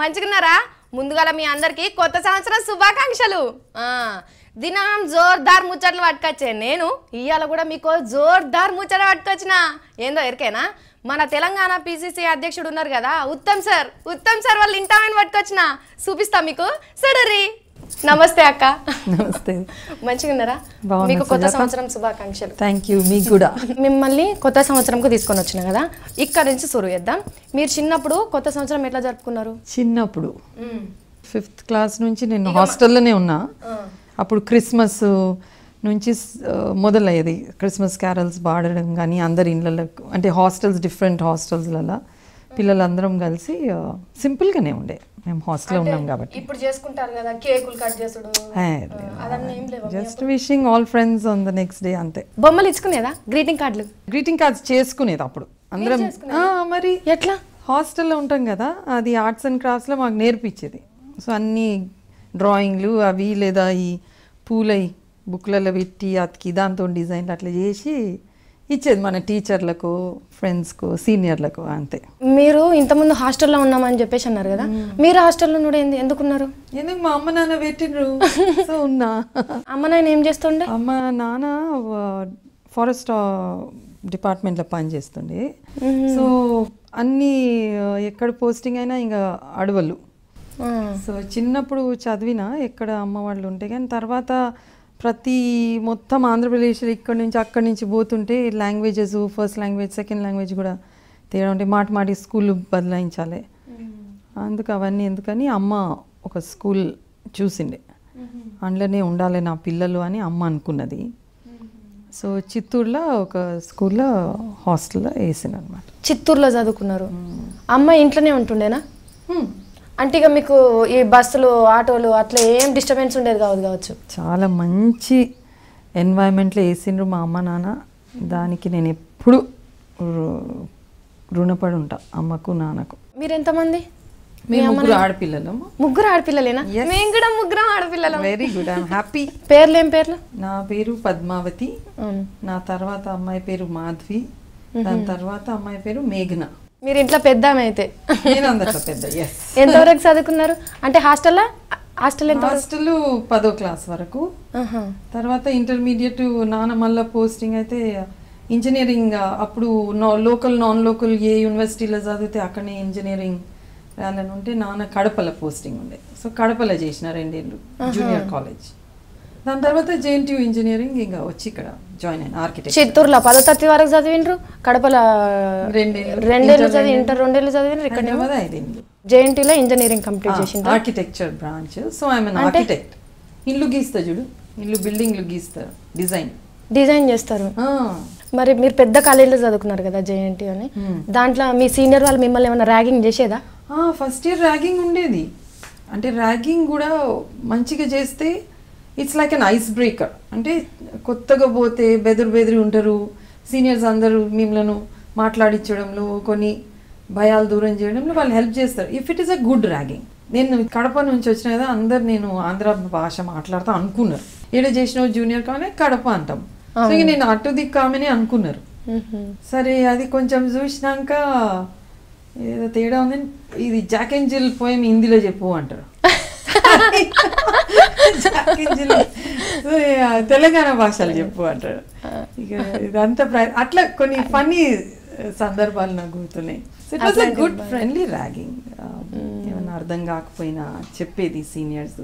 మంచిగున్నారా? ముందుగాల మీ అందరికీ కొత్త సంవత్సరం శుభాకాంక్షలు. దినం జోర్దార్ ముచ్చట్లు పట్టుకొచ్చే. నేను ఇవాళ కూడా మీకు జోర్దార్ ముచ్చట పట్టుకొచ్చిన. ఏందో ఎరికేనా? మన తెలంగాణ పిసిసి అధ్యక్షుడు ఉన్నారు కదా ఉత్తమ్ సార్. ఉత్తమ్ సార్ వాళ్ళు ఇంటామని పట్టుకొచ్చిన. చూపిస్తా మీకు. సడరీ. నమస్తే అక్క. నమస్తే. మంచిగున్నారా? బాగున్నా మీకు కొత్త. సంవత్సరం శుభాకాంక్షలు. థ్యాంక్ యూ మీకు కూడా. మిమ్మల్ని కొత్త సంవత్సరంకు తీసుకొని వచ్చిన కదా? ఇక్కడ నుంచి సురు చేద్దాం. మీరు చిన్నప్పుడు కొత్త సంవత్సరం ఎట్లా జరుపుకున్నారు? చిన్నప్పుడు. ఫిఫ్త్ క్లాస్ నుంచి నేను హాస్టల్లోనే ఉన్నా. అప్పుడు క్రిస్మస్ నుంచి మొదలయ్యేది. క్రిస్మస్ క్యారల్స్ పాడడం కానీ అందరి ఇళ్ళలో అంటే హాస్టల్స్ డిఫరెంట్ హాస్టల్స్లలో పిల్లలందరం కలిసి సింపుల్గానే ఉండే. మేము హాస్టల్లో ఉన్నాం కాబట్టి. ఇప్పుడు చేసుకుంటారు కదా కేకులు కట్ చేసుడు just wishing all friends on the next day అంతే. బొమ్మలు ఇచ్చుకునేదా? గ్రీటింగ్ కార్డులు? గ్రీటింగ్ కార్డ్స్ చేసుకునేది అప్పుడు. అందరం మరి ఎట్లా? హాస్టల్లో ఉంటాం కదా అది ఆర్ట్స్ అండ్ క్రాఫ్ట్స్లో మాకు నేర్పించేది. సో అన్ని డ్రాయింగ్లు అవి లేదా ఈ పూలై బుక్లలో పెట్టి అతికి దాంతో డిజైన్లు అట్లా చేసి ఇచ్చేది మన టీచర్లకు ఫ్రెండ్స్కు సీనియర్లకు అంతే. మీరు ఇంతకుముందు హాస్టల్లో ఉన్నామని చెప్పేసి అన్నారు కదా? మీరు హాస్టల్లో ఏంది? ఎందుకున్నారు? ఎందుకు మా అమ్మ నాన్న పెట్టిండ్రు? సో ఉన్నా. అమ్మ నాయన ఏం చేస్తుండే? అమ్మ నాన్న ఫారెస్ట్ డిపార్ట్మెంట్లో పనిచేస్తుండే సో అన్ని ఎక్కడ పోస్టింగ్ అయినా ఇంకా అడవులు. సో చిన్నప్పుడు చదివిన ఎక్కడ అమ్మ వాళ్ళు ఉంటే కానీ తర్వాత ప్రతి మొత్తం ఆంధ్రప్రదేశ్లో ఇక్కడ నుంచి అక్కడి నుంచి పోతుంటే languages first language second language కూడా తేడా ఉంటే మాట మాటి స్కూల్ బదలాయించాలి. అందుకు అవన్నీ ఎందుకని అమ్మ ఒక స్కూల్ చూసిండే అందులోనే ఉండాలి నా పిల్లలు అని అమ్మ అనుకున్నది. సో చిత్తూరులో ఒక స్కూల్లో హాస్టల్లో వేసిన అనమాట చిత్తూరులో చదువుకున్నారు. అమ్మ ఇంట్లోనే ఉంటుండేనా? అంటే ఇక మీకు ఈ బస్సులు ఆటోలు అట్లా ఏం డిస్టర్బెన్స్ ఉండేది కావద్దు కావచ్చు. చాలా మంచి ఎన్వైరన్మెంట్లో వేసిండ్రు మా అమ్మ నాన్న. దానికి నేను ఎప్పుడు రుణపడి ఉంటా అమ్మకు నాన్నకు. మీరు ఎంతమంది ముగ్గురు ఆడపిల్లలము. ముగ్గురు ఆడపిల్లలేనా? మేము కూడా ముగ్గురం ఆడపిల్లలం. వెరీ గుడ్ హ్యాపీ పేర్లు ఏం పేర్లు? నా పేరు పద్మావతి. నా తర్వాత అమ్మాయి పేరు మాధవి. దాని తర్వాత అమ్మాయి పేరు మేఘన. మీరు ఇంట్లో పెద్ద అయితే ఎంతవరకు చదువుకున్నారు? అంటే హాస్టల్లో హాస్టల్ ఎంత హాస్టల్ పదో క్లాస్ వరకు. తర్వాత ఇంటర్మీడియట్ నాన్న మళ్ళా పోస్టింగ్ అయితే ఇంజనీరింగ్ అప్పుడు లోకల్ నాన్ లోకల్ ఏ యూనివర్సిటీలో చదివితే అక్కడనే ఇంజనీరింగ్ రాలని ఉంటే నాన్న కడపల పోస్టింగ్ ఉండే. సో కడపలో చేసిన రెండేళ్ళు జూనియర్ కాలేజ్. దాని తర్వాత జేఎన్టీయూ ఇంజనీరింగ్ ఇంకా వచ్చి ఇక్కడ జాయిన్ అయిన ఆర్కిటెక్ట్ చిత్తూరులో పదో తరగతి వరకు చదివిండ్రు? కడపల రెండేళ్ళు. చదివి ఇంటర్ రెండేళ్ళు. చదివిండ్రు ఇక్కడ ఐదేళ్ళు. జేఎన్టీలో ఇంజనీరింగ్ కంప్లీట్ చేసిండ్రు? Architecture branch so I'm an architect ఇల్లు గీస్తా చూడు. ఇల్లు బిల్డింగ్లు గీస్తా. డిజైన్ డిజైన్ చేస్తారు. మరి మీరు పెద్ద కాలేజీలో చదువుకున్నారు కదా జేఎన్టీ అని? దాంట్లో మీ సీనియర్ వాళ్ళు మిమ్మల్ని ఏమైనా ర్యాగింగ్ చేసేదా? ఫస్ట్ ఇయర్ ర్యాగింగ్ ఉండేది. అంటే ర్యాగింగ్ కూడా మంచిగా చేస్తే it's like an ice breaker అంటే కొత్తగా పోతే బెదురు బెదిరి ఉంటారు. సీనియర్స్ అందరూ మిమ్మల్ని మాట్లాడించడంలో కొన్ని భయాలు దూరం చేయడంలో వాళ్ళు హెల్ప్ చేస్తారు. If it is a good ragging నేను కడప నుంచి వచ్చిన కదా అందరు నేను ఆంధ్ర భాష మాట్లాడుతా అనుకున్నారు. ఏడ చేసినావు జూనియర్ కానీ కడప అంటాం. సో ఇక నేను అటు దిక్కామని అనుకున్నారు. సరే అది కొంచెం చూసినాక ఏదో తేడా ఉంది ఇది జాక్ అండ్ జిల్ పోయం హిందీలో చెప్పు అంటారు జాక్ అండ్ జిల్ సో, ఇక తెలంగాణ భాషలు చెప్పు అంటారు ఇక ఇదంతా అట్లా కొన్ని ఫన్నీ సందర్భాలు నాకు గుర్తున్నాయి. So it was a good friendly ragging ఏమన్నా అర్థం కాకపోయినా చెప్పేది సీనియర్స్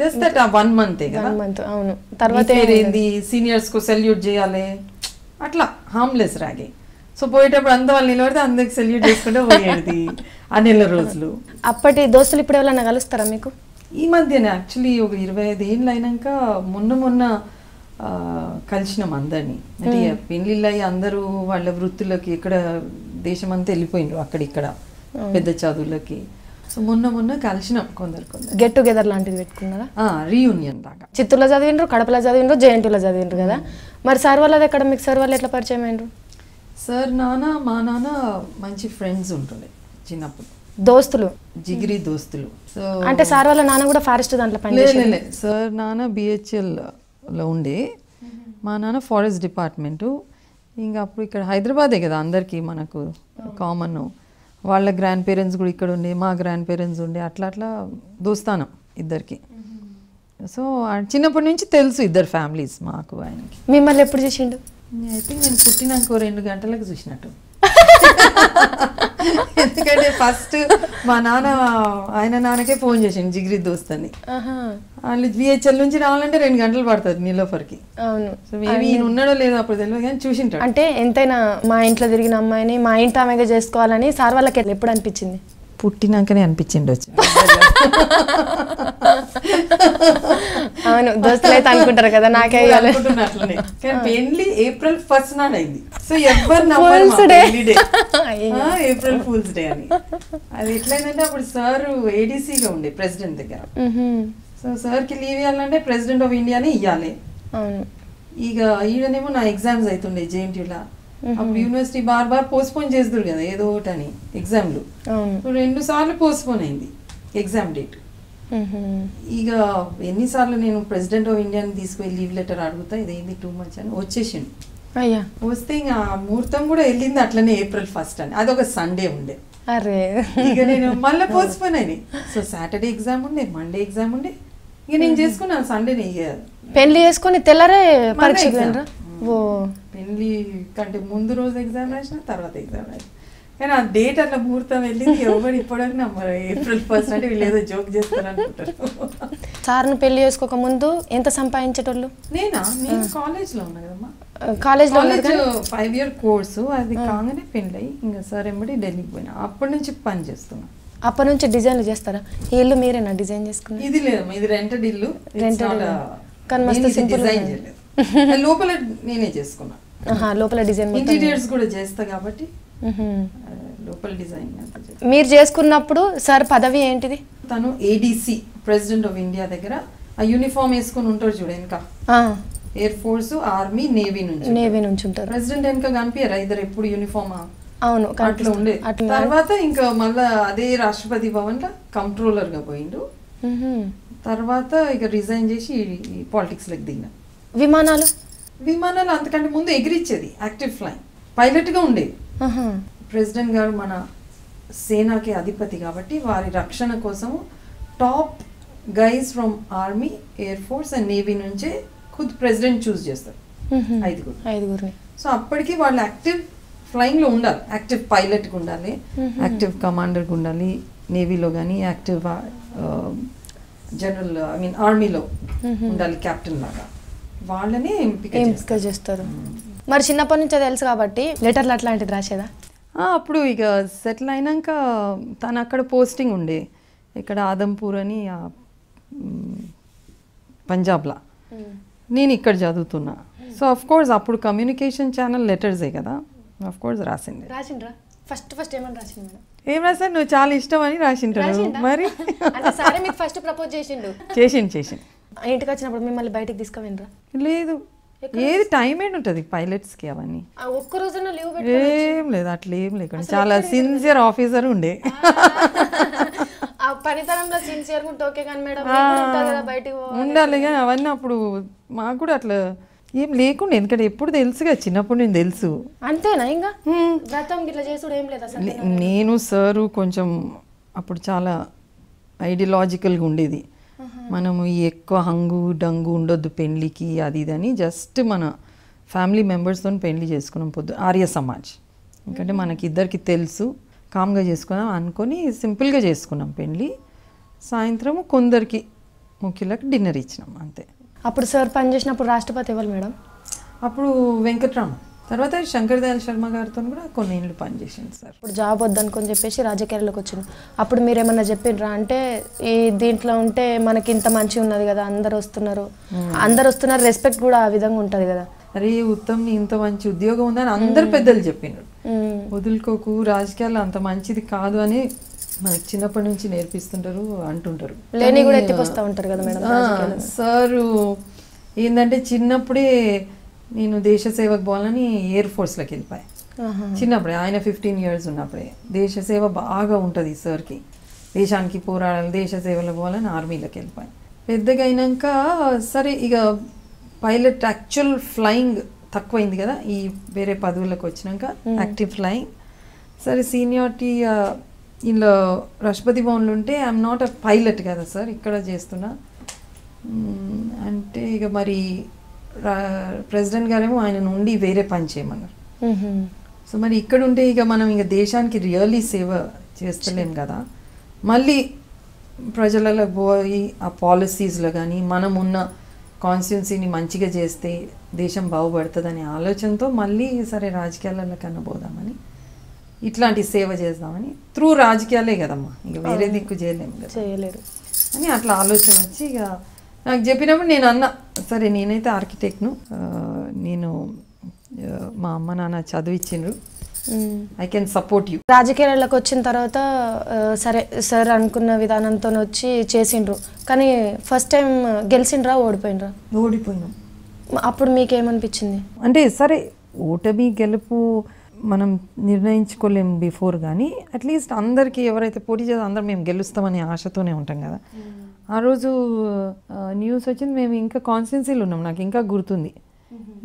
జస్ట్ దట్ వన్ మంతే కదా? వన్ మంత్ అవును. తర్వాత ఏంది? సీనియర్స్కు సెల్యూట్ చేయాలి. అట్లా హార్మ్లెస్ రాగి సో పోయేటప్పుడు అంత వాళ్ళు నిలబడితే అందరికి సెల్యూట్ చేసుకుంటే పోయేది. ఆ నెల రోజులు. అప్పటి దోస్తులు ఇప్పుడు ఎవరైనా కలుస్తారా మీకు? ఈ మధ్యనే యాక్చువల్లీ ఒక ఇరవై ఐదు ఏళ్ళు అయినాక మొన్న మొన్న కలిసినాం అందరినీ. అంటే పెళ్ళిళ్ళు అయ్యి అందరూ వాళ్ళ వృత్తులకి ఎక్కడ దేశం అంతా వెళ్ళిపోయినారు అక్కడిక్కడ పెద్ద చదువులకి. సో మొన్న మొన్న కలిసినాం కొందరు కొందరు. గెట్ టుగెదర్ లాంటిది పెట్టుకున్నారా? రీయూనియన్ లాగా చిత్తూరులో చదివిండ్రు కడపలో చదివిండ్రు జేఎన్టీలో చదివిండ్రు కదా? మరి సార్ వాళ్ళది ఎక్కడ? మీకు సార్ వాళ్ళు ఎట్లా పరిచయం అయినరు సార్ నాన్న మా నాన్న మంచి ఫ్రెండ్స్ ఉంటుండే చిన్నప్పుడు. దోస్తులు. జిగిరి దోస్తులు. సో అంటే సార్ వాళ్ళ నాన్న కూడా ఫారెస్ట్ దాంట్లో పని లే, లే, లే. సార్ నాన్న బిహెచ్ఎల్లో ఉండే. మా నాన్న ఫారెస్ట్ డిపార్ట్మెంటు. ఇంకా అప్పుడు ఇక్కడ హైదరాబాదే కదా అందరికీ మనకు కామన్. వాళ్ళ గ్రాండ్ పేరెంట్స్ కూడా ఇక్కడ ఉండే మా గ్రాండ్ పేరెంట్స్ ఉండే అట్లా అట్లా దోస్తానం ఇద్దరికి. సో చిన్నప్పటి నుంచి తెలుసు ఇద్దరు ఫ్యామిలీస్ మాకు ఆయనకి. మిమ్మల్ని ఎప్పుడు చేసిండు? ఐ థింక్ నేను పుట్టినాక రెండు గంటలకు చూసినట్టు. ఎందుకంటే ఫస్ట్ మా నాన్న ఆయన నాన్నకే ఫోన్ చేసిండు జిగిరి దోస్త్ అని వాళ్ళు విహెచ్ఎల్ నుంచి రావాలంటే రెండు గంటలు పడుతుంది నీలోఫర్కి అవును. సో మేబీ ఈయన ఉన్నాడో లేదో అప్పుడు తెలియదు కానీ చూసింటాడు. అంటే ఎంతైనా మా ఇంట్లో తిరిగిన అమ్మాయిని మా ఇంటి ఆమెగా చేసుకోవాలని సార్ వాళ్ళకి ఎప్పుడు అనిపించింది? పుట్టినాకనే అనిపించిండు వచ్చి అవును దోస్తులు అయితే అనుకుంటారు కదా నాకే అట్లనే. కానీ పెళ్ళి ఏప్రిల్ ఫస్ట్ నాడు అయింది సో ఎవరు. పెళ్ళి డే ఏప్రిల్ ఫూల్స్ డే అని. అది ఎట్లయిందంటే అప్పుడు సార్ ఏడీసీగా ఉండే ప్రెసిడెంట్ దగ్గర. సో సార్కి లీవ్ ఇవ్వాలంటే ప్రెసిడెంట్ ఆఫ్ ఇండియానే ఇవ్వాలి ఇక ఈడనేమో నా ఎగ్జామ్స్ అవుతుండే జేఎన్టీయూలా అప్పుడు యూనివర్సిటీ బార్ బార్ పోస్ట్పోన్ చేస్తుడు కదా ఏదో ఒకటి అని ఎగ్జామ్లు రెండు సార్లు పోస్ట్పోన్ అయింది ఎగ్జామ్ డేట్. ఇక ఎన్నిసార్లు నేను ప్రెసిడెంట్ ఆఫ్ ఇండియాని తీసుకుపోయి లీవ్ లెటర్ అడుగుతా ఇదేంది టూ మచ్ అని వచ్చేసిండు. అయ్యా. వస్తే ఇంకా ముహూర్తం కూడా వెళ్ళింది అట్లనే ఏప్రిల్ ఫస్ట్ అని. అదొక సండే ఉండే. అరే. ఇక నేను మళ్ళీ పోస్ట్పోన్ అయినాయి సో సాటర్డే ఎగ్జామ్ ఉండే మండే ఎగ్జామ్ ఉండే. ఇక నేను చేసుకున్నాను సండేనే ఇక పెళ్ళి చేసుకొని తెల్లారే. వెళ్ళరా? ఓ. పెళ్ళి కంటే ముందు రోజు ఎగ్జామ్ రాసిన తర్వాత ఎగ్జామ్ రాసిన. కానీ ఆ డేట్ అట్లా ముహూర్తం వెళ్ళింది ఎవరు ఇప్పటివరకు నమ్మరు. ఏప్రిల్ ఫస్ట్ అంటే వీళ్ళు ఏదో జోక్ చేస్తారు అనుకుంటారు సార్ను పెళ్ళి చేసుకోక ముందు ఎంత సంపాదించేటోళ్ళు? నేనా? నేను కాలేజ్లో ఉన్నా కదమ్మా. కాలేజ్లో ఫైవ్ ఇయర్ కోర్సు అది కాగానే పెళ్ళి ఇంకా సార్ ఎంబడి ఢిల్లీకి పోయినా. అప్పటి నుంచి పని చేస్తున్నా. అప్పటి నుంచి డిజైన్లు చేస్తారా? ఈ ఇల్లు మీరేనా డిజైన్ చేసుకున్నారు ఇది లేదమ్మా ఇది రెంటెడ్ ఇల్లు. A- కానీ మస్తు. అది లోపల నేనే చేసుకున్నా. లోపల డిజైన్ ఇంటీరియర్స్ కూడా చేస్తా కాబట్టి లోపల డిజైన్. మీరు చేసుకున్నప్పుడు సార్ పదవి ఏంటిది? తను ఏడీసీ ప్రెసిడెంట్ ఆఫ్ ఇండియా దగ్గర ఆ యూనిఫామ్ వేసుకొని ఉంటారు చూడు ఆ, ఎయిర్ ఫోర్స్ ఆర్మీ నేవీ నుంచి నేవీ నుంచి ఉంటారు. ప్రెసిడెంట్ వెనక కనిపించారా ఇద్దరు ఎప్పుడు యూనిఫామ్ అవును అట్లా. ఉండే. తర్వాత ఇంకా మళ్ళా అదే రాష్ట్రపతి భవన్లో కంట్రోలర్గా పోయిండు. తర్వాత ఇక రిజైన్ చేసి పాలిటిక్స్ లెక్ దిగిన. విమానాలు? విమానాలు అంతకంటే ముందు ఎగిరిచ్చేది యాక్టివ్ ఫ్లైంగ్ పైలట్గా ఉండేది. ప్రెసిడెంట్ గారు మన సేనాకి అధిపతి కాబట్టి వారి రక్షణ కోసము top guys from army air force and navy నుంచే ఖుద్ ప్రెసిడెంట్ చూస్ చేస్తారు. ఐదుగురు. ఐదుగురిని సో అప్పటికి వాళ్ళు యాక్టివ్ ఫ్లయింగ్లో ఉండాలి. యాక్టివ్ పైలట్గా ఉండాలి. మ్మ్. యాక్టివ్ కమాండర్గా ఉండాలి. నేవీలో కానీ యాక్టివ్ జనరల్ ఐ మీన్ ఆర్మీలో. ఉండాలి కెప్టెన్ లాగా. వాళ్ళనే ఎంపిక ఎంపిక చేస్తారు. మరి చిన్నప్పటి నుంచి తెలుసు కాబట్టి లెటర్లు అట్లాంటిది రాసేదా? అప్పుడు ఇక సెటిల్ అయినాక తను అక్కడ పోస్టింగ్ ఉండే. ఇక్కడ ఆదంపూర్ అని పంజాబ్లో. నేను ఇక్కడ చదువుతున్నా. సో అఫ్ కోర్స్ అప్పుడు కమ్యూనికేషన్ ఛానల్ లెటర్సే కదా? అఫ్ కోర్స్ రాసింది రాసిండ్రా? ఫస్ట్ ఫస్ట్ ఏమని ఏం రాశారు? నువ్వు చాలా ఇష్టం అని రాసిండా? మరి? ఫస్ట్ ప్రపోజ్ చేసిండు. చేసిండు చేసిండు. ఇంటికి వచ్చినప్పుడు మిమ్మల్ని బయటికి తీసుకుపోయినరా లేదు. ఏది టైం ఏంటి ఉంటుంది? పైలట్స్కి అవన్నీ. ఒక్క రోజున లీవ్ ఏం లేదు అట్లా ఏం లేకుండా చాలా సిన్సియర్ ఆఫీసర్ ఉండే. పనితనంలో సిన్సియర్ ఓకే కానీ మేడం బయటికి. ఉండాలి కానీ అవన్నీ అప్పుడు మాకు కూడా అట్లా ఏం లేకుండా. ఎందుకంటే ఎప్పుడు తెలుసుగా చిన్నప్పుడు నేను తెలుసు. అంతేనా ఇంకా. వ్రతం గిట్లా చేసుడు ఏం లేదు అసలు నేను సారు కొంచెం అప్పుడు చాలా ఐడియలాజికల్గా ఉండేది. మనము ఎక్కువ హంగు డంగు ఉండొద్దు పెళ్ళికి అది ఇది అని జస్ట్ మన ఫ్యామిలీ మెంబర్స్తో పెళ్ళి చేసుకున్నాం పొద్దు ఆర్య సమాజ్. ఎందుకంటే మనకి ఇద్దరికి తెలుసు కామ్గా చేసుకున్నాం అనుకొని సింపుల్గా చేసుకున్నాం పెళ్ళి సాయంత్రం కొందరికి ముఖ్యులకు డిన్నర్ ఇచ్చినాం అంతే. అప్పుడు సార్ పని చేసినప్పుడు రాష్ట్రపతి ఎవరు మేడం? అప్పుడు వెంకట్రామ తర్వాత శంకర్ దయాల్ శర్మ గారితో కూడా కొన్ని ఏళ్ళు పనిచేసింది సార్. ఇప్పుడు జాబ్ వద్దనుకొని చెప్పేసి రాజకీయాల్లోకి వచ్చింది అప్పుడు మీరు ఏమన్నా చెప్పిండ్రా అంటే ఈ దీంట్లో ఉంటే మనకి ఇంత మంచిగా ఉన్నది కదా అందరు వస్తున్నారు. అందరు వస్తున్నారు రెస్పెక్ట్ కూడా ఆ విధంగా ఉంటుంది కదా. అరే ఉత్తమ్ ఇంత మంచి ఉద్యోగం ఉందని అందరు పెద్దలు చెప్పినారు. వదులుకోకు రాజకీయాలు అంత మంచిది కాదు అని మనకి చిన్నప్పటి నుంచి నేర్పిస్తుంటారు అంటుంటారు. లేని కూడా ఎత్తిపోస్తూ ఉంటారు కదా మేడం సారు ఏంటంటే చిన్నప్పుడే నేను దేశ సేవకు పోవాలని ఎయిర్ ఫోర్స్లోకి వెళ్ళిపోయా. చిన్నప్పుడే ఆయన ఫిఫ్టీన్ ఇయర్స్ ఉన్నప్పుడే. దేశ సేవ బాగా ఉంటుంది సార్కి దేశానికి పోరాడాలి దేశ సేవలో పోవాలని ఆర్మీలోకి వెళ్ళిపోయాను పెద్దగా అయినాక సరే ఇక పైలట్ యాక్చువల్ ఫ్లయింగ్ తక్కువైంది కదా ఈ వేరే పదవులకు వచ్చినాక యాక్టివ్ ఫ్లయింగ్ సరే సీనియారిటీ ఇలా రాష్ట్రపతి భవన్లో ఉంటే ఐఎమ్ నాట్ అ పైలట్ కదా సార్ ఇక్కడ చేస్తున్నా. అంటే ఇక మరి ప్రెసిడెంట్ గారేమో ఆయన నుండి వేరే పని చేయమన్నారు. సో మరి ఇక్కడ ఉంటే ఇక మనం ఇక దేశానికి రియల్లీ సేవ చేస్తలేం కదా. మళ్ళీ ప్రజలలో పోయి ఆ పాలసీస్లో కానీ మనం ఉన్న కాన్స్టిట్యున్సీని మంచిగా చేస్తే దేశం బాగుపడుతుందనే ఆలోచనతో మళ్ళీ సరే రాజకీయాలలో కన్నా పోదామని ఇట్లాంటి సేవ చేద్దామని త్రూ రాజకీయాలే కదమ్మా. ఇక వేరే దిక్కు చేయలేము కదా. చేయలేరు. అని అట్లా ఆలోచన వచ్చి ఇక నాకు చెప్పినప్పుడు నేను అన్న సరే నేనైతే ఆర్కిటెక్ట్ను నేను మా అమ్మ నాన్న చదివిచ్చిండ్రు. ఐ కెన్ సపోర్ట్ యూ రాజకీయాలకు వచ్చిన తర్వాత సరే సార్ అనుకున్న విధానంతో వచ్చి చేసిండ్రు. కానీ ఫస్ట్ టైం గెలిచిండ్రా ఓడిపోయినరా ఓడిపోయినాం. అప్పుడు మీకేమనిపించింది? అంటే సరే ఓటమి గెలుపు మనం నిర్ణయించుకోలేం బిఫోర్ కానీ అట్లీస్ట్ అందరికీ ఎవరైతే పోటీ చేస్తే అందరం మేము గెలుస్తామనే ఆశతోనే ఉంటాం కదా. ఆ రోజు న్యూస్ వచ్చింది మేము ఇంకా కాన్స్టిట్యున్సీలో ఉన్నాం నాకు ఇంకా గుర్తుంది.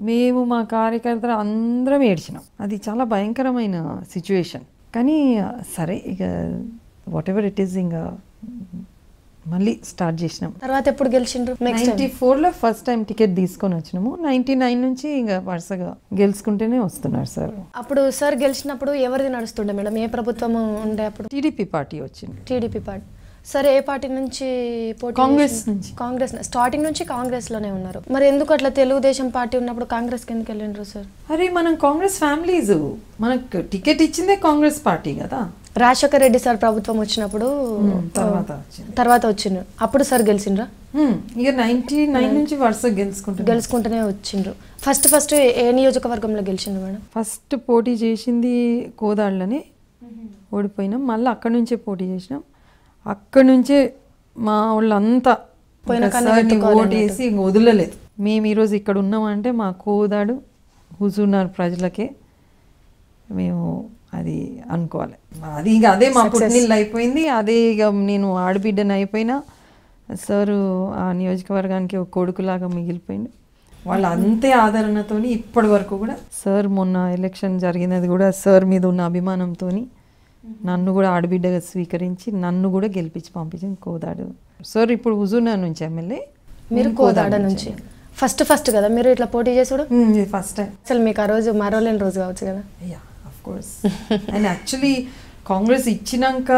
మేము. మా కార్యకర్తలు అందరం ఏడ్చినాం. అది చాలా భయంకరమైన సిచ్యువేషన్ కానీ సరే ఇక వాట్ ఎవర్ ఇట్ ఈస్ ఇంకా మళ్ళీ స్టార్ట్ చేసినాం. తర్వాత ఎప్పుడు గెలిచిండ్రు? నైన్టీ ఫోర్లో ఫస్ట్ టైం టికెట్ తీసుకొని వచ్చినాము. నైన్టీ నైన్ నుంచి ఇంకా వరుసగా గెలుచుకుంటూనే వస్తున్నారు సార్ అప్పుడు సార్ గెలిచినప్పుడు ఎవరిది నడుస్తుండే మేడం? ఏ ప్రభుత్వం ఉండే అప్పుడు? టీడీపీ పార్టీ వచ్చింది. టీడీపీ పార్టీ సరే ఏ పార్టీ నుంచి కాంగ్రెస్? నుంచి. కాంగ్రెస్ స్టార్టింగ్ నుంచి కాంగ్రెస్లోనే ఉన్నారు. మరి ఎందుకు అట్లా తెలుగుదేశం పార్టీ ఉన్నప్పుడు కాంగ్రెస్ కిందకి వెళ్ళిండ్రు సార్? అరే మనం కాంగ్రెస్ ఫ్యామిలీస్. మనకు టికెట్ ఇచ్చిందే కాంగ్రెస్ పార్టీ కదా. రాజశేఖర రెడ్డి సార్ ప్రభుత్వం వచ్చినప్పుడు తర్వాత వచ్చింది. తర్వాత వచ్చిండ్రు. అప్పుడు సార్ గెలిచిండ్రా? ఇక నైన్టీ నైన్ నుంచి వరుసగా గెలుచుకుంటున్నాం గెలుచుకుంటూనే వచ్చిండ్రు. ఫస్ట్ ఫస్ట్ ఏ నియోజకవర్గంలో గెలిచిండ్రు మేడం? ఫస్ట్ పోటీ చేసింది కోదాళ్ళని. ఓడిపోయినాం. మళ్ళీ అక్కడి నుంచే పోటీ చేసినాం. అక్కడి నుంచే మా వాళ్ళంతా ఓటేసి ఇంక వదలలేదు. మేము ఈరోజు ఇక్కడ ఉన్నామంటే మా కోదాడు హుజూర్నగర్ ప్రజలకే మేము అది అనుకోవాలి. అది ఇక అదే మా పుట్టినిల్లు అయిపోయింది. అదే ఇక నేను ఆడబిడ్డని అయిపోయినా సారు ఆ నియోజకవర్గానికి ఒక కొడుకులాగా మిగిలిపోయిండు. వాళ్ళ అంతే ఆదరణతోని ఇప్పటి వరకు కూడా సార్ మొన్న ఎలక్షన్ జరిగినది కూడా సార్ మీద ఉన్న అభిమానంతోని నన్ను కూడా ఆడబిడ్డగా స్వీకరించి నన్ను కూడా గెలిపించి పంపించింది కోదాడు. సార్ ఇప్పుడు హుజూర్నగర్ నుంచి ఎమ్మెల్యే మీరు కోదాడ నుంచి. ఫస్ట్ ఫస్ట్ కదా? మీరు ఇట్లా పోటీ చేసుడు ఫస్ట్ టైం అసలు మీకు ఆ రోజు మరోలేని రోజు కావచ్చు కదా? Ya of course and actually Congress ఇచ్చినాక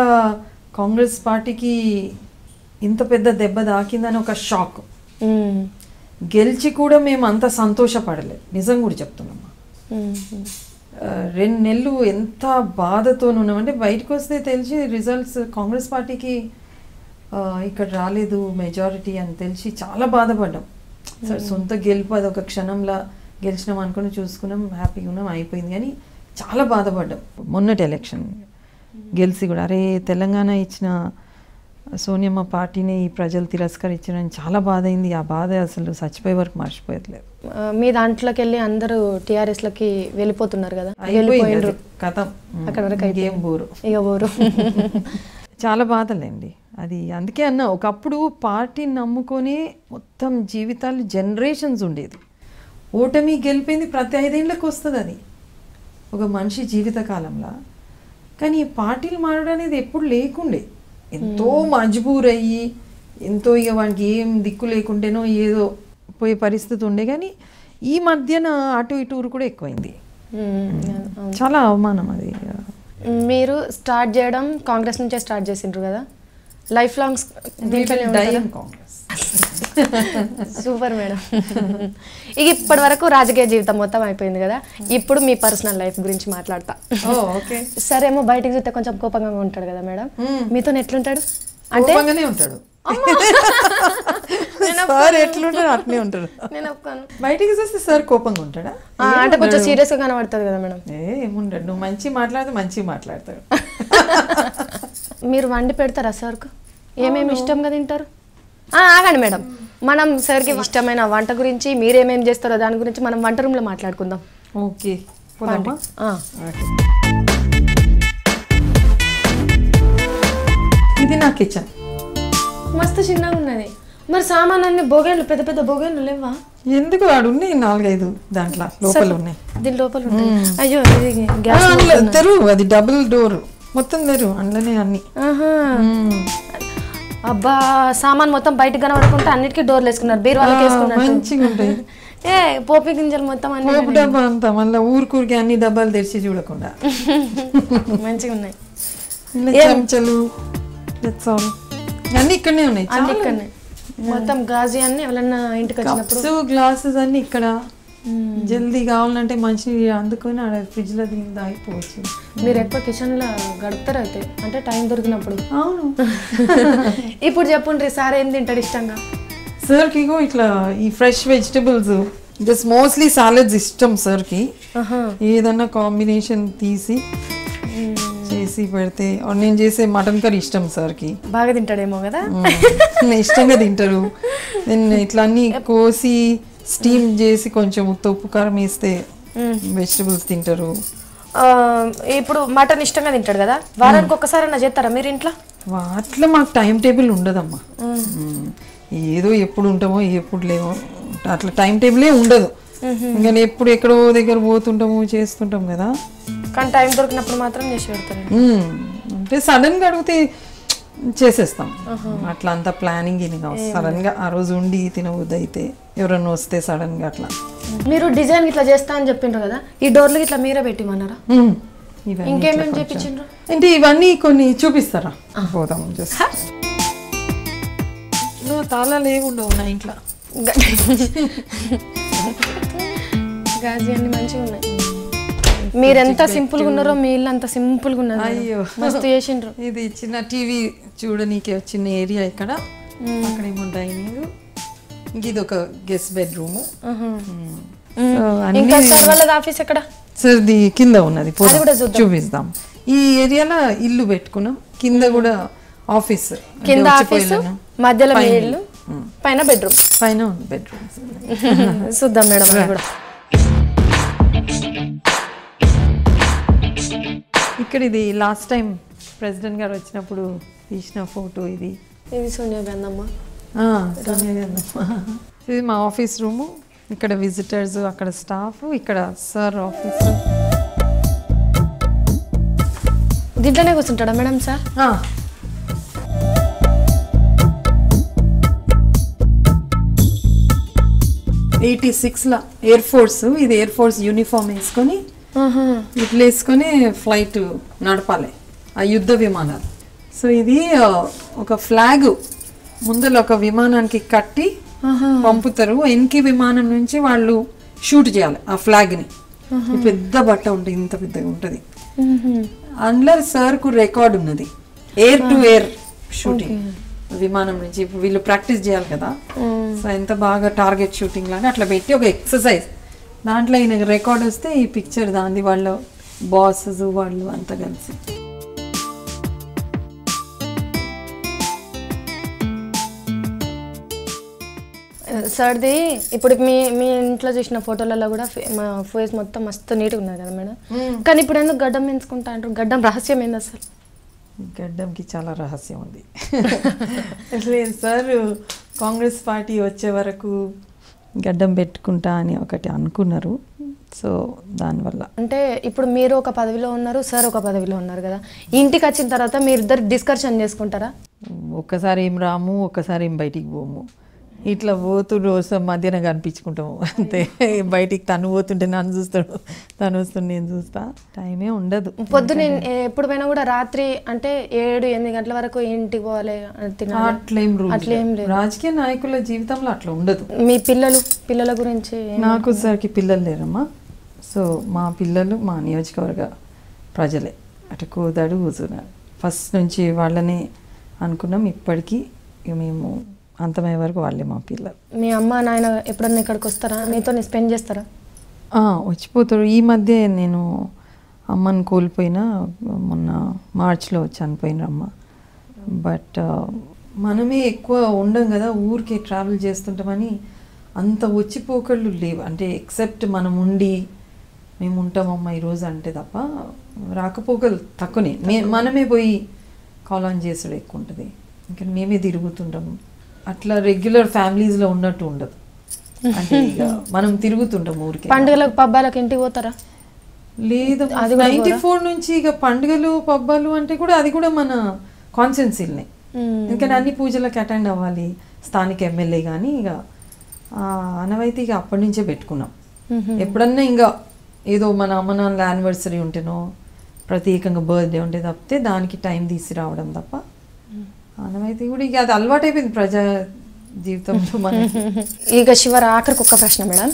కాంగ్రెస్ పార్టీకి ఇంత పెద్ద దెబ్బ తాకిందని ఒక షాక్ మ్మ్. గెలిచి కూడా మేము అంత సంతోషపడలేదు నిజం కూడా చెప్తున్నామా రెండు నెలలు ఎంత బాధతో ఉన్నామంటే బయటకు వస్తే తెలిసి రిజల్ట్స్ కాంగ్రెస్ పార్టీకి ఇక్కడ రాలేదు మెజారిటీ అని తెలిసి చాలా బాధపడ్డాం. సరే సొంత గెలుపు అది ఒక క్షణంలో గెలిచినాం అనుకుని చూసుకున్నాం హ్యాపీగా ఉన్నాం అయిపోయింది. కానీ చాలా బాధపడ్డాం. మొన్నటి ఎలక్షన్ గెలిచి కూడా అరే తెలంగాణ ఇచ్చిన సోనియమ్మ పార్టీని ఈ ప్రజలు తిరస్కరించారని చాలా బాధ అయింది. ఆ బాధ అసలు చచ్చిపోయే వరకు మర్చిపోయట్లేదు. మీ దాంట్లోకి వెళ్ళి అందరూ టీఆర్ఎస్ లకి వెళ్ళిపోతున్నారు కదా. వెళ్ళిపోయిండ్రు. కథం. అక్కడ వరకు గేమ్ బోరు. ఇక ఊరు చాలా బాధలేండి. అది అందుకే అన్న ఒకప్పుడు పార్టీని నమ్ముకొని మొత్తం జీవితాలు జనరేషన్స్ ఉండేది. ఓటమి గెలిపింది ప్రతి ఐదేళ్ళకి వస్తుంది అది ఒక మనిషి జీవితకాలంలో కానీ ఈ పార్టీలు మారడం అనేది ఎప్పుడు లేకుండే. ఎంతో మజ్బూర్ అయ్యి ఎంతో ఇక వానికి ఏం దిక్కు లేకుంటేనో ఏదో పోయే పరిస్థితి ఉండే కానీ ఈ మధ్యన అటు ఇటు ఊరు కూడా ఎక్కువైంది. చాలా అవమానం అది. మీరు స్టార్ట్ చేయడం కాంగ్రెస్ నుంచే స్టార్ట్ చేసిండ్రు కదా? Life long Congress super madam ఇక ఇప్పటి వరకు రాజకీయ జీవితం మొత్తం అయిపోయింది కదా? ఇప్పుడు మీ పర్సనల్ లైఫ్ గురించి మాట్లాడతా. ఓకే సరేమో బయటికి చూస్తే కొంచెం కోపంగా ఉంటాడు కదా మేడం మీతో ఎట్లుంటాడు? అంటే ఉంటాడు. సార్ ఎట్లుంటాడు అట్నే ఉంటాడు. నేను ఒప్పుకోను బయటికి చూస్తే సార్ కోపంగా ఉంటాడా? అంటే కొంచెం సీరియస్గా కనబడుతుంది కదా మేడం. ఏముండడు. నువ్వు మంచి మాట్లాడితే మంచి మాట్లాడతాడు. మీరు వండి పెడతారా సార్కు? ఏమేమి ఇష్టంగా తింటారు? ఆగండి మేడం. మనం సార్కి ఇష్టమైన వంట గురించి మీరేమేం చేస్తారో దాని గురించి మనం వంట రూమ్లో మాట్లాడుకుందాం. ఓకే. పోదామా? ఆ, ఓకే. ఇది నా కిచెన్ మస్తు చిన్నగా ఉన్నది. మరి సామాన్ అన్ని బొగేన్లు పెద్ద పెద్ద బొగేన్లు లేవా ఎందుకు వాడు ఉన్నాయి నాలుగైదు దాంట్లో? లోపల ఉన్నాయి. దీని లోపల అయ్యో ఇది గ్యాస్ తెరువు అది డబుల్ డోర్. మొత్తం తెరువు అందులోనే అన్ని. అబ్బా సామాన్ మొత్తం బయటకు కనబడకుండా అన్నిటికీ డోర్లు వేసుకున్నారు. బీరువాళ్ళకి వేసుకున్నారు మంచిగా ఉంటాయి. ఏ పోపి గింజలు మొత్తం అన్ని పోపు డబ్బా అంతా మళ్ళీ ఊరికూరికి అన్ని డబ్బాలు తెరిచి చూడకుండా. మంచిగా ఉన్నాయి. చెంచలు. అన్ని ఇక్కడనే ఉన్నాయి. అన్ని ఇక్కడనే. మొత్తం గాజీ అన్ని ఎవరన్నా ఇంటికి వచ్చినప్పుడు గ్లాసెస్ అన్ని ఇక్కడ. జల్దీ కావాలంటే మంచి అందుకొని ఆడ ఫ్రిడ్జ్లో దీని దాగిపోవచ్చు. మీరు ఎక్కువ కిచెన్లో గడుపుతారు అయితే? అంటే టైం దొరికినప్పుడు. అవును. ఇప్పుడు చెప్పుండ్రి సార్ ఏం తింటాడు ఇష్టంగా? సార్కి ఇట్లా ఈ fresh vegetables just mostly salads ఇష్టం సార్కి. ఏదన్నా కాంబినేషన్ తీసి చేసి పెడితే నేను చేసే మటన్ కర్రీ ఇష్టం సార్కి. బాగా తింటాడేమో కదా. ఇష్టంగా తింటారు నేను ఇట్లా అన్ని కోసి స్టీమ్ చేసి కొంచెం ఉత్త ఉప్పు కారం వేస్తే వెజిటబుల్స్ తింటారు. ఇప్పుడు మటన్ ఇష్టంగా తింటాడు కదా? వారానికి ఒక్కసారి అన్న చేస్తారా మీరు ఇంట్లో? వాటిలో మాకు టైం టేబుల్ ఉండదమ్మా. మ్మ్. ఏదో ఎప్పుడు ఉంటామో ఎప్పుడు లేమో అట్లా టైం టేబులే ఉండదు. ఇంకా ఎప్పుడు ఎక్కడో దగ్గర పోతుంటాము చేస్తుంటాం కదా. కానీ టైం దొరికినప్పుడు మాత్రం చేసి పెడతారు మ్మ్. అంటే సడన్గా అడిగితే చేసేస్తాం. అట్లా అంతా ప్లానింగ్ ఇది సడన్గా ఆ రోజు ఉండి తినవద్దు అయితే ఎవరన్నా వస్తే సడన్గా అట్లా. మీరు డిజైన్ ఇట్లా చేస్తా అని చెప్పిండ్రు కదా ఈ డోర్లు ఇట్లా మీరే పెట్టిమన్నారా? ఇంకేమేమి చేపించిండ్రు అంటే ఇవన్నీ కొన్ని చూపిస్తారా? పోదాం తాళాలు ఏమి ఉండవు నా ఇంట్లో. గాజీ అన్ని మంచిగా ఉన్నాయి మీరు ఎంత సింపుల్గా ఉన్నారో మీ ఇల్లు అంత సింపుల్గా ఉన్నది మేడం. అయ్యో. మస్తు చేసిండ్రు. ఇది చిన్న టీవీ చూడనీకి చిన్న ఏరియా ఇక్కడ. అక్కడేమో డైనింగ్. ఇది ఒక గెస్ట్ బెడ్రూమ్. ఇంకా సార్ ఆఫీస్ ఎక్కడ? సార్ కింద ఉన్నది. చూపిస్తాం. ఈ ఏరియాలో ఇల్లు పెట్టుకున్నాం. కింద కూడా ఆఫీస్. కింద ఆఫీసు. మధ్యలో ఇల్లు పైన బెడ్రూమ్. పైన ఉంది బెడ్రూమ్స్ చూద్దాం మేడం కూడా. ఇక్కడ ఇది లాస్ట్ టైం ప్రెసిడెంట్ గారు వచ్చినప్పుడు తీసిన ఫోటో ఇది. ఇది సోనియా గాంధీ అమ్మ? ఆ, సోనియా గాంధీ. ఇది మా ఆఫీస్ రూము ఇక్కడ విజిటర్స్ అక్కడ స్టాఫ్ ఇక్కడ సార్ ఆఫీస్ దీంట్లోనే కూర్చుంటాడా మేడం సార్ ఎయిటీ సిక్స్లో ఎయిర్ ఫోర్స్ ఇది ఎయిర్ ఫోర్స్ యూనిఫామ్ వేసుకొని ఇట్లా వేసుకొని ఫ్లైట్ నడపాలి. ఆ యుద్ధ విమానాలు. సో ఇది ఒక ఫ్లాగ్. ముందర ఒక విమానానికి కట్టి పంపుతారు. ఎన్కి విమానం నుంచి వాళ్ళు షూట్ చేయాలి ఆ ఫ్లాగ్ని. పెద్ద బట్ట ఉంటుంది ఇంత పెద్దగా ఉంటుంది. అందులో సార్కు రికార్డ్ ఉన్నది. Air to air shooting. విమానం నుంచి. వీళ్ళు ప్రాక్టీస్ చేయాలి కదా. సో ఎంత బాగా టార్గెట్ షూటింగ్ లాగా అట్లా పెట్టి ఒక ఎక్సర్సైజ్. దాంట్లో ఈయన రికార్డ్ వస్తే ఈ పిక్చర్ దాంది వాళ్ళ బాసెస్ వాళ్ళు అంతా కలిసి. సార్ది ఇప్పుడు మీ మీ ఇంట్లో చూసిన ఫోటోలలో కూడా మా ఫేస్ మొత్తం మస్తు నీట్గా ఉన్నది కదా మేడం? కానీ ఇప్పుడు ఎందుకు గడ్డం పెంచుకుంటా అంటారు? గడ్డం రహస్యం ఏంది అసలు? గడ్డంకి చాలా రహస్యం ఉంది. లేదు సార్ కాంగ్రెస్ పార్టీ వచ్చే వరకు గడ్డం పెట్టుకుంటా అని ఒకటి అనుకున్నారు. సో దానివల్ల. అంటే ఇప్పుడు మీరు ఒక పదవిలో ఉన్నారు సార్ ఒక పదవిలో ఉన్నారు కదా. ఇంటికి వచ్చిన తర్వాత మీరు ఇద్దరు డిస్కషన్ చేసుకుంటారా? ఒక్కసారి ఏం రాము ఒక్కసారి ఏం బయటికి పోము. ఇట్లా పోతూ రోజు మధ్యాహ్నం కనిపించుకుంటాము. అంతే. బయటికి తను పోతుంటే నన్ను చూస్తాడు. తను వస్తుంటే నేను చూస్తా. టైమే ఉండదు. పొద్దున ఎప్పుడు పోయినా కూడా రాత్రి అంటే ఏడు ఎనిమిది గంటల వరకు ఇంటికి పోవాలి అట్లేం అట్లేం లేదు. రాజకీయ నాయకుల జీవితంలో అట్లా ఉండదు. మీ పిల్లలు పిల్లల గురించి నాకు సరికి పిల్లలు లేరమ్మా. సో మా పిల్లలు మా నియోజకవర్గ ప్రజలే. అటు కూదాడు కూర్చున్నారు ఫస్ట్ నుంచి వాళ్ళని అనుకున్నాం. ఇప్పటికీ మేము అంతమయ్యే వరకు వాళ్ళే మా పిల్లలు. మీ అమ్మ నాయన ఎప్పుడన్నా ఇక్కడికి వస్తారా? మీతో స్పెండ్ చేస్తారా? వచ్చిపోతారు. ఈ మధ్య నేను అమ్మని కోల్పోయినా మొన్న మార్చిలో చనిపోయిన అమ్మ. బట్ మనమే ఎక్కువ ఉండం కదా ఊరికే ట్రావెల్ చేస్తుంటామని అంత వచ్చిపోకళ్ళు లేవు. అంటే ఎక్సెప్ట్ మనం ఉండి మేము ఉంటామమ్మా ఈరోజు అంటే తప్ప రాకపోకలు తక్కువనే. మే మనమే పోయి కాల్ ఆన్ చేసుడు ఎక్కువ ఉంటుంది. ఇంకా మేమే తిరుగుతుంటాము. అట్లా రెగ్యులర్ ఫ్యామిలీస్లో ఉన్నట్టు ఉండదు. అంటే మనం తిరుగుతుంటాం ఊరికి. పండుగలకు పబ్బాలకు ఇంటికి పోతారా? లేదు నైన్టీ ఫోర్ నుంచి ఇక పండుగలు పబ్బాలు అంటే కూడా అది కూడా మన కాన్సెన్సీలనే ఎందుకంటే అన్ని పూజలకు అటెండ్ అవ్వాలి. స్థానిక ఎమ్మెల్యే కానీ ఇక ఆ, ఆనవాయితీ ఇక అప్పటి నుంచే పెట్టుకున్నాం. ఎప్పుడన్నా ఇంకా ఏదో మన అమ్మ నాన్నల యానివర్సరీ ఉంటేనో ప్రత్యేకంగా బర్త్డే ఉంటే తప్పితే దానికి టైం తీసి రావడం తప్ప ఆనవాయితీ కూడా ఇక అది అలవాటైపోయింది ప్రజా జీవితంలో మనకి. ఇక శివర ఆఖరికి ఒక ప్రశ్న మేడం.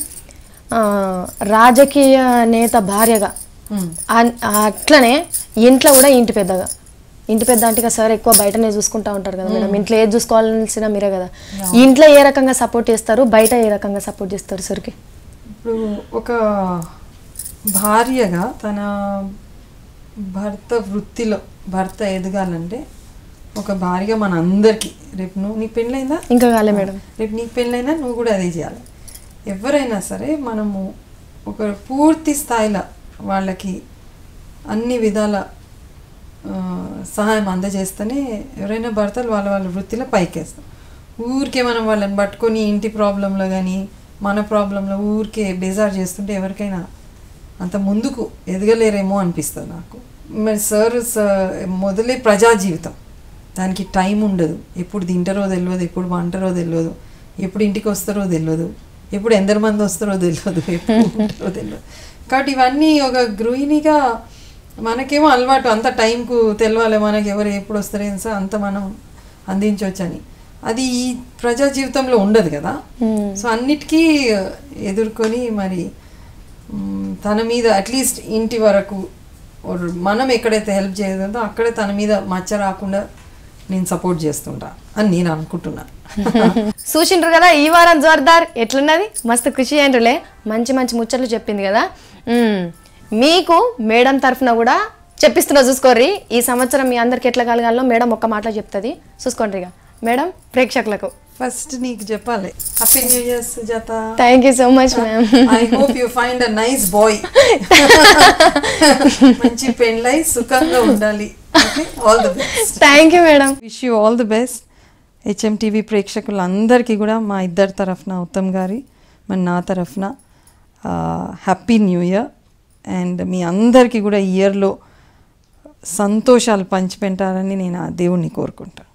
రాజకీయ నేత భార్యగా అట్లనే ఇంట్లో కూడా ఇంటి పెద్దగా. ఇంటి పెద్ద అంటే సార్ ఎక్కువ బయటనే చూసుకుంటా ఉంటారు కదా మేడం. ఇంట్లో ఏది చూసుకోవాల్సిన మీరే కదా. ఇంట్లో ఏ రకంగా సపోర్ట్ చేస్తారు? బయట ఏ రకంగా సపోర్ట్ చేస్తారు సార్కి? ఇప్పుడు ఒక భార్యగా తన భర్త వృత్తిలో భర్త ఎదగాలంటే ఒక భార్యగా మన అందరికీ రేపు నువ్వు నీకు పెళ్ళైందా? ఇంకా కాలే మేడం. రేపు నీకు పెళ్ళైనా నువ్వు కూడా అదే చేయాలి. ఎవరైనా సరే మనము ఒక పూర్తి స్థాయిలో వాళ్ళకి అన్ని విధాల సహాయం అందజేస్తేనే ఎవరైనా భర్తలు వాళ్ళ వాళ్ళ వృత్తిలో పైకేస్తాం. ఊరికే మనం వాళ్ళని పట్టుకొని ఇంటి ప్రాబ్లంలో కానీ మన ప్రాబ్లంలో ఊరికే బేజార్ చేస్తుంటే ఎవరికైనా అంత ముందుకు ఎదగలేరేమో అనిపిస్తుంది నాకు. మరి సార్ స- మొదలే ప్రజా జీవితం దానికి టైం ఉండదు. ఎప్పుడు తింటారో తెలియదు ఎప్పుడు వంటారో తెలియదు ఎప్పుడు ఇంటికి వస్తారో తెలియదు ఎప్పుడు ఎందరు మంది వస్తారో తెలియదు ఎప్పుడు ఉంటారో తెలియదు కాబట్టి ఇవన్నీ ఒక గృహిణిగా మనకేమో అలవాటు. అంత టైంకు తెలవాలి మనకి ఎవరు ఎప్పుడు వస్తారో అంత మనం అందించవచ్చని. అది ఈ ప్రజా జీవితంలో ఉండదు కదా. సో అన్నిటికీ ఎదుర్కొని మరి తన మీద అట్లీస్ట్ ఇంటి వరకు మనం ఎక్కడైతే హెల్ప్ చేయదో అక్కడే తన మీద మచ్చ రాకుండా నేను సపోర్ట్ చేస్తుంటా అని నేను అనుకుంటున్నా. చూసిండ్రు కదా ఈ వారం జోర్దార్. ఎట్లున్నది? మస్తు ఖుషి అయ్యిండ్రులే మంచి మంచి ముచ్చట్లు చెప్పింది కదా. మీకు మేడం తరఫున కూడా చెప్పిస్తున్నా చూసుకోర్రి. ఈ సంవత్సరం మీ అందరికి ఎట్లా కలగాలో మేడం ఒక్క మాటలో చెప్తుంది. చూసుకోండి ఇక. మేడం ప్రేక్షకులకు. ఫస్ట్ నీకు చెప్పాలి. Happy new year Sujata. Thank you so much ma'am I hope you find a nice boy మంచి పెళ్ళై సుఖంగా ఉండాలి. All the best thank you madam wish you all the best HM TV ప్రేక్షకులందరికీ కూడా మా ఇద్దరి తరఫున ఉత్తమ్ గారి మరి నా తరఫున హ్యాపీ న్యూ ఇయర్ అండ్ మీ అందరికీ కూడా ఇయర్లో సంతోషాలు పంచిపెట్టాలని నేను ఆ దేవుణ్ణి కోరుకుంటాను